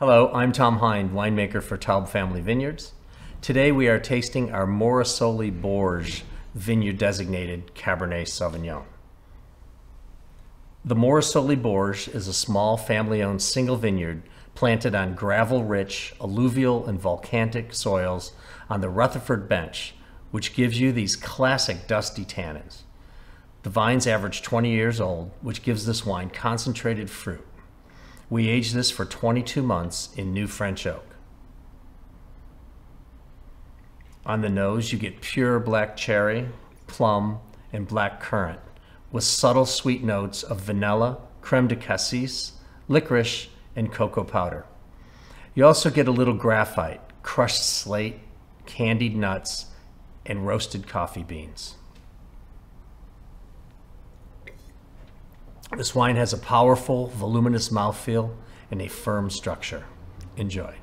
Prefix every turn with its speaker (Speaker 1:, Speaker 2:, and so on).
Speaker 1: Hello, I'm Tom Hinde, winemaker for Taub Family Vineyards. Today we are tasting our Morisoli Borges vineyard designated Cabernet Sauvignon. The Morisoli Borges is a small family owned single vineyard planted on gravel rich alluvial and volcanic soils on the Rutherford Bench, which gives you these classic dusty tannins. The vines average 20 years old, which gives this wine concentrated fruit. We aged this for 22 months in new French oak. On the nose, you get pure black cherry, plum, and black currant, with subtle sweet notes of vanilla, creme de cassis, licorice, and cocoa powder. You also get a little graphite, crushed slate, candied nuts, and roasted coffee beans. This wine has a powerful, voluminous mouthfeel and a firm structure. Enjoy.